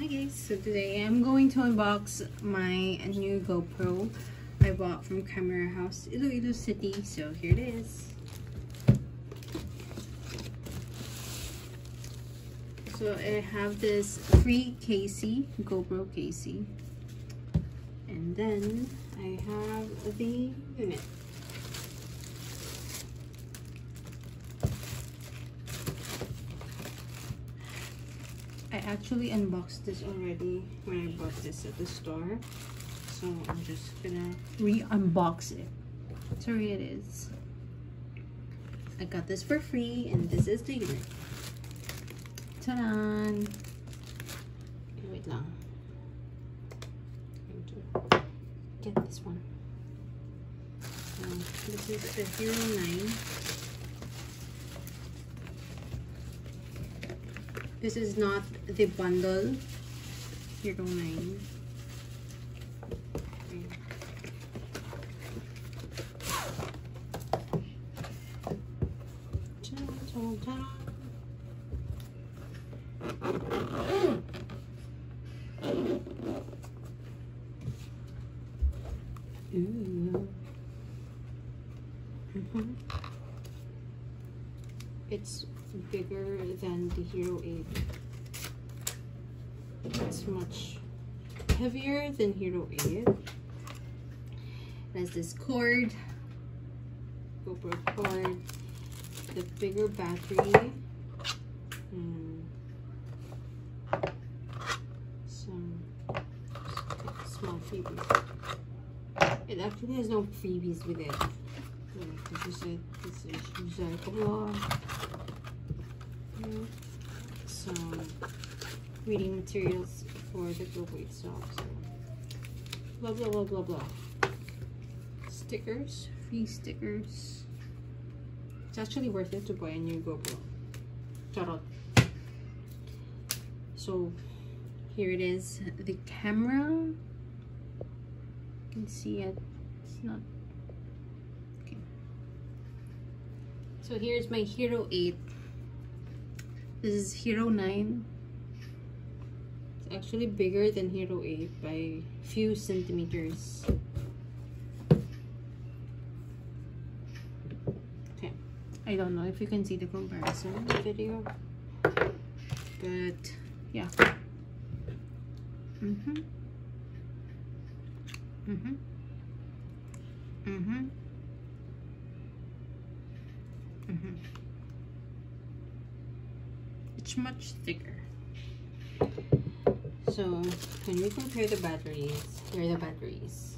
Hi guys, so today I'm going to unbox my new GoPro I bought from CameraHaus Iloilo City. So here it is. So I have this free casey, GoPro casey. And then I have the unit. actually unboxed this already when I bought this at the store. So I'm just gonna re-unbox it. Sorry here it is. I got this for free and this is the unit. Ta-da! Wait lang. Get this one. Um, this is the 09. This is not the bundle. Hero 9. Ooh. Mm -hmm. It's bigger than the Hero 8. It's much heavier than Hero 8. It has this cord, GoPro cord, the bigger battery, and some small freebies. It actually has no freebies with it. This is it. This is recyclable some reading materials for the book itself. So blah blah blah blah blah. Stickers, free stickers. It's actually worth it to buy a new GoPro. Charot. So here it is, the camera. You can see it. It's not okay. So here's my Hero 8 this is Hero 9. It's actually bigger than Hero 8 by few centimeters. Okay. I don't know if you can see the comparison video. But yeah. Mm-hmm. Mm-hmm. Mm-hmm. Mm-hmm much much thicker. So when we compare the batteries? Here are the batteries.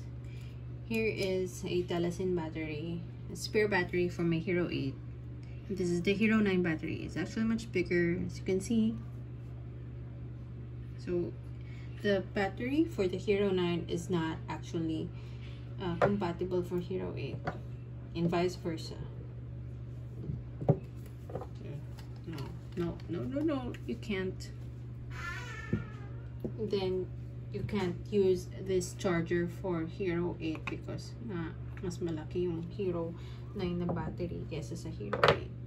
Here is a Telesin battery a spare battery for my Hero 8 this is the Hero 9 battery. It's actually much bigger as you can see. So the battery for the Hero 9 is not actually uh, compatible for Hero 8 and vice versa no no no no you can't. Then you can't use this charger for Hero 8 because uh, mas malaki yung Hero 9 na battery kesa sa Hero 8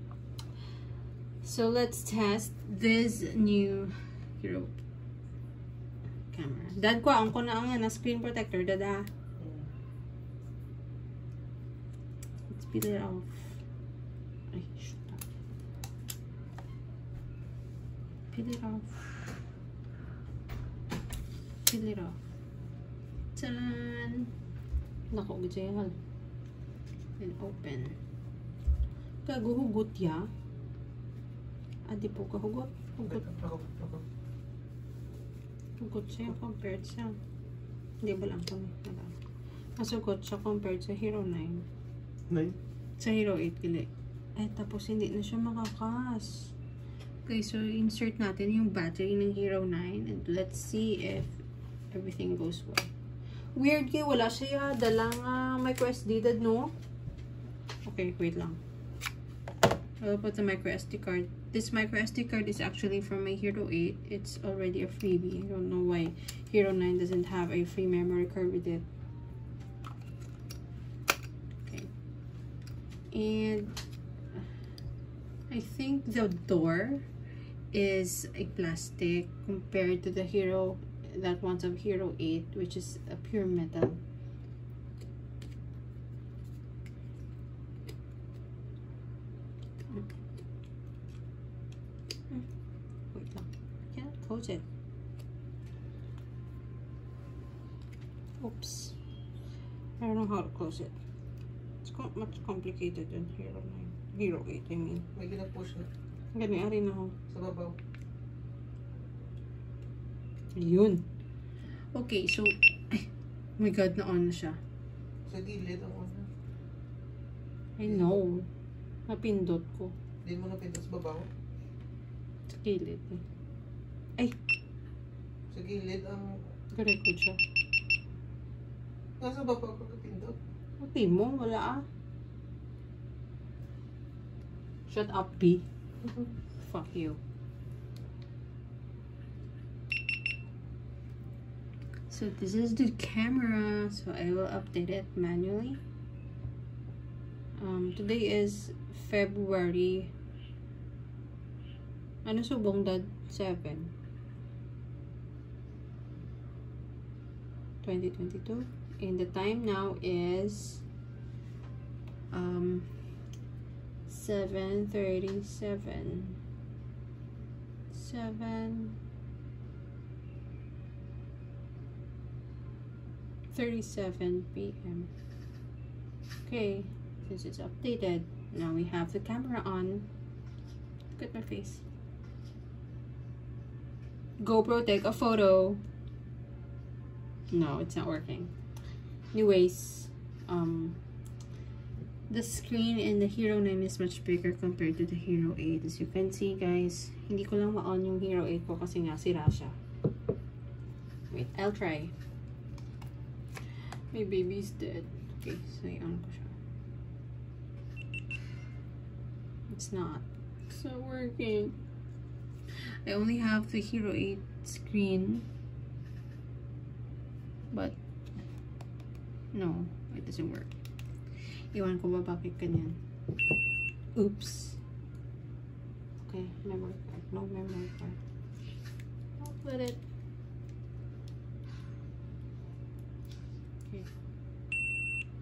so let's test this new Hero camera. Dad ko ang ko na ang na screen protector dada. Let's peel it off peel it off. Peel it off. Tan! Nako, gajayal. And open. Kaguhugot ya. Adi po kahugot. Hugot. Hugot siya compared sa hindi ba lang kami. Masugot siya compared sa Hero 9. 9? Sa Hero 8 kili. Eh, tapos hindi na siya makakas. Okay, so insert natin yung battery ng Hero 9 and let's see if everything goes well. Weird kay wala siya dalang uh, micro SD dad no? Okay, wait lang. I'll put the micro SD card. This micro SD card is actually from my Hero 8. It's already a freebie. I don't know why Hero 9 doesn't have a free memory card with it. Okay. And I think the door is a plastic compared to the Hero, that one's of Hero 8, which is a pure metal. Wait lang. Can't close it. Oops. I don't know how to close it. It's co much complicated than Hero 9. Hero 8, I mean. May gina-push na. Ganyan rin ako. Sa babaw. Yun. Okay, so, ay, oh my god, na-on na siya. Sa gilid ang ano. I know. Napindot ko. Hindi mo napinta sa babaw. Sa kilid. eh. Ay, Sa gilid ang... record siya. Nasa babaw ko napindot. Okay mo, wala ah. Shut up, B. Fuck you. So this is the camera. So I will update it manually. Um, today is February. Ano subong dad? 7. 2022. And the time now is um 7:37. 7 37 p.m. Okay, since it's updated, now we have the camera on. Look at my face. GoPro, take a photo. No, it's not working. Anyways, um, the screen in the Hero 9 is much bigger compared to the Hero 8. As you can see, guys, hindi ko lang ma-on yung Hero 8 ko kasi nga sira. Wait, I'll try. My baby's dead. Okay, so i-on ko siya. It's not. It's not working. I only have the Hero 8 screen. But, no, it doesn't work. Iwan ko ba bakit ganyan? Oops. Okay, memory card. No memory card. I'll put it. Okay.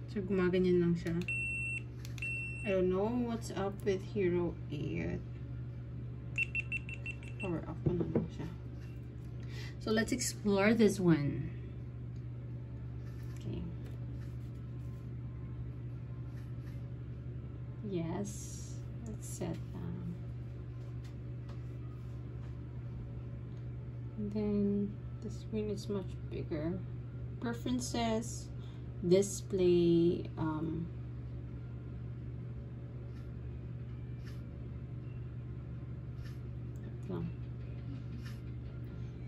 So, gumaganyan lang siya. I don't know what's up with Hero 8. Power up na lang siya. So, let's explore this one. Yes. Let's set down. And then the screen is much bigger. Preferences, display, um.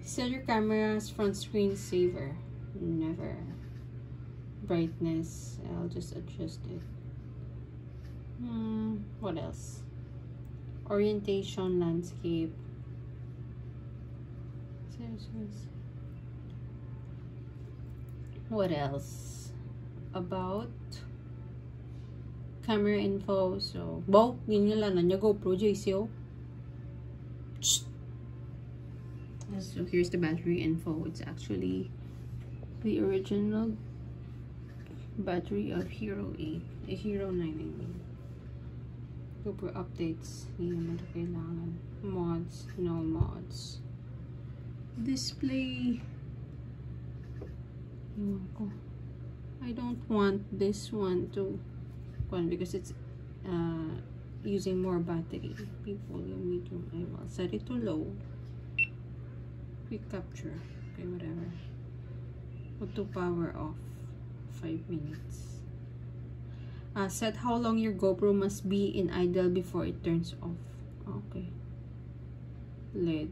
Set your camera's front screen saver. Never. Brightness. I'll just adjust it. Hmm, what else? Orientation, landscape. What else? About camera info. So, bo, yun yung lang na GoPro JCO. So here's the battery info. It's actually the original battery of Hero 8. a Hero 9 I mean. GoPro updates. Hindi naman ito kailangan. Mods. No mods. Display. Ewan ko. I don't want this one to one because it's uh, using more battery. People, yung medium, I will set it to low. Quick capture. Okay, whatever. Put to power off. 5 minutes. Uh, set how long your GoPro must be in idle before it turns off. Okay. LED.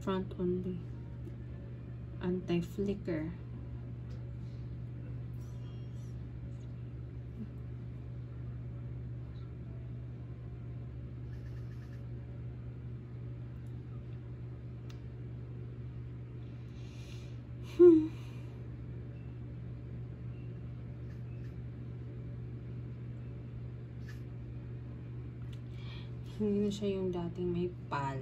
Front only. Anti-flicker. Hmm. Hindi na siya yung dating may pal.